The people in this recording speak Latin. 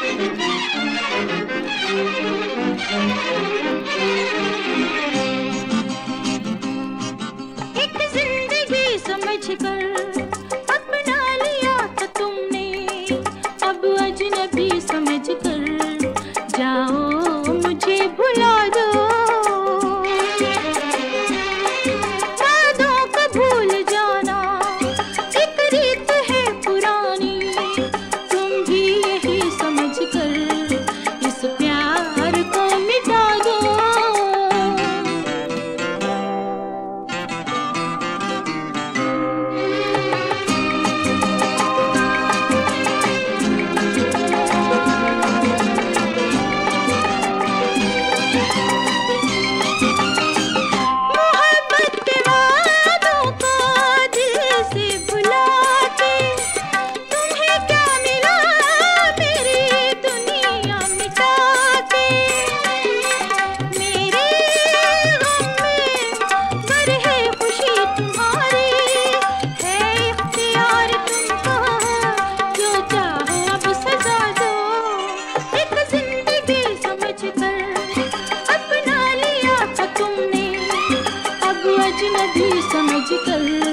Thank you. समझ कर